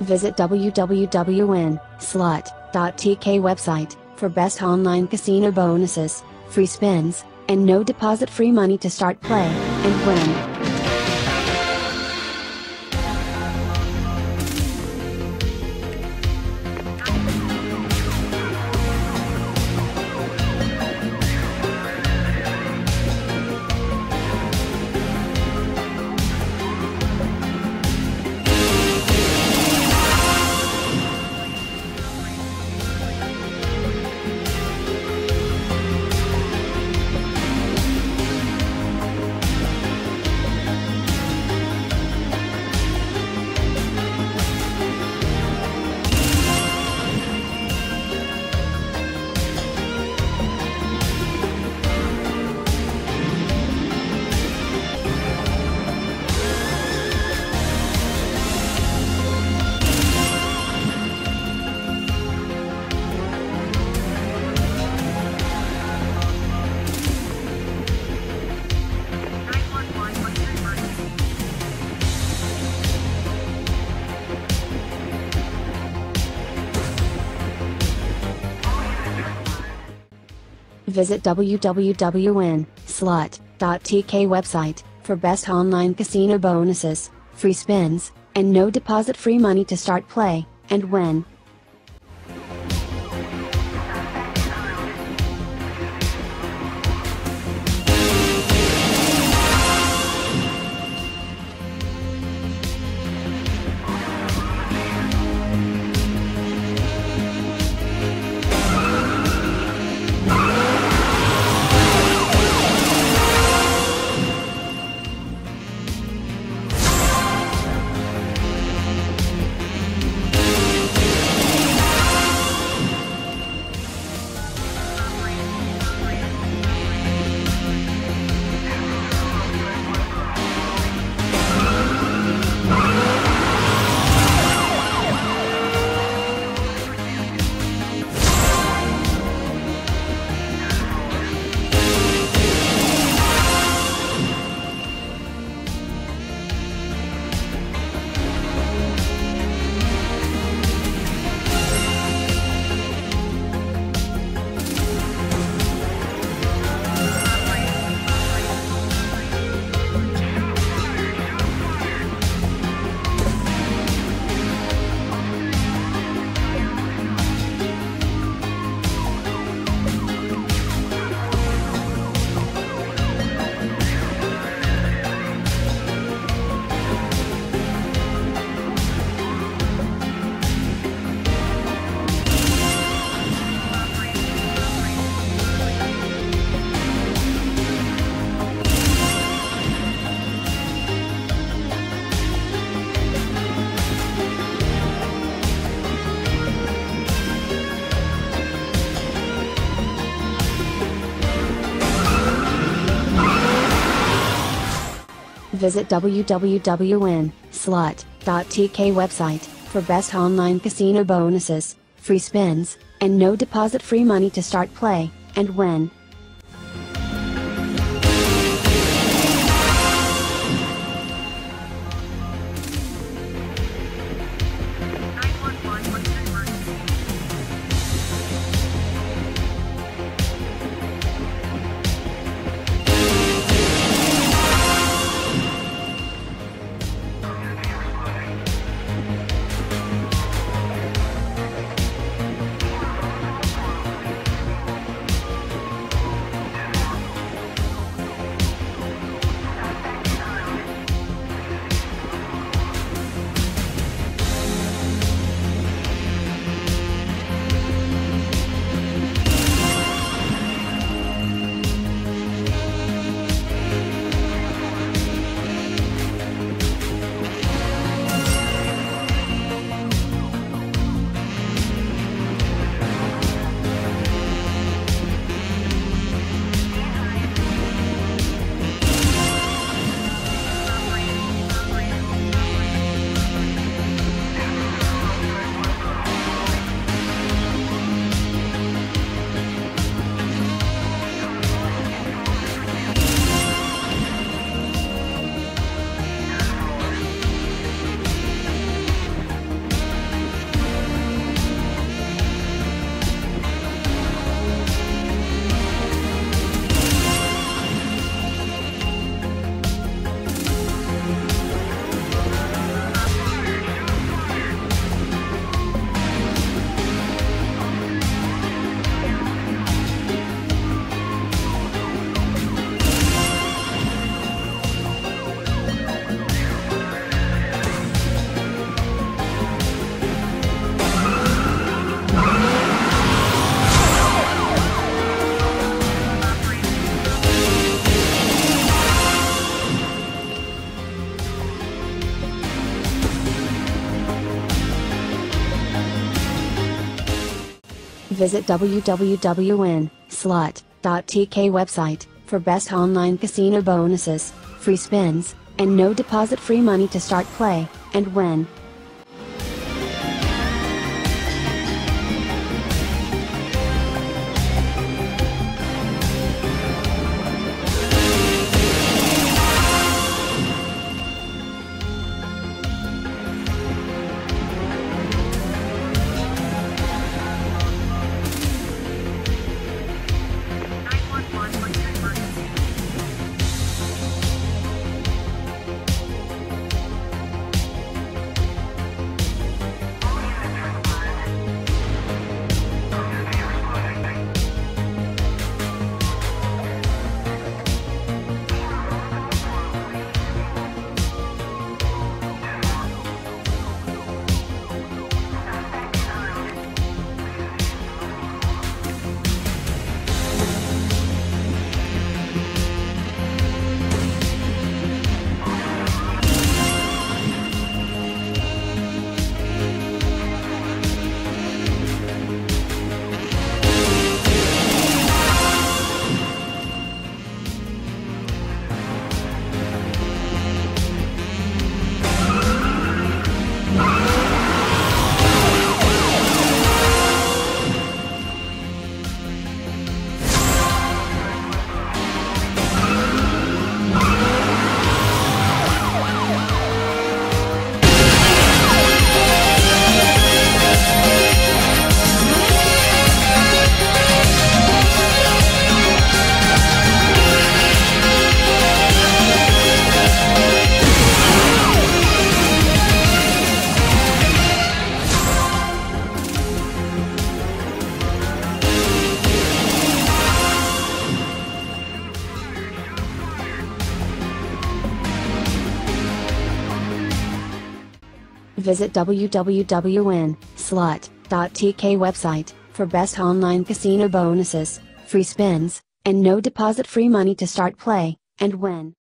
Visit www.slot.tk website for best online casino bonuses, free spins, and no deposit free money to start play and win. Visit www.slot.tk website for best online casino bonuses, free spins, and no deposit free money to start play and win. Visit www.slot.tk website for best online casino bonuses, free spins, and no deposit free money to start play and win. Visit www.slot.tk website for best online casino bonuses, free spins, and no deposit free money to start play and win. Visit www.slot.tk website for best online casino bonuses, free spins, and no deposit free money to start play and win.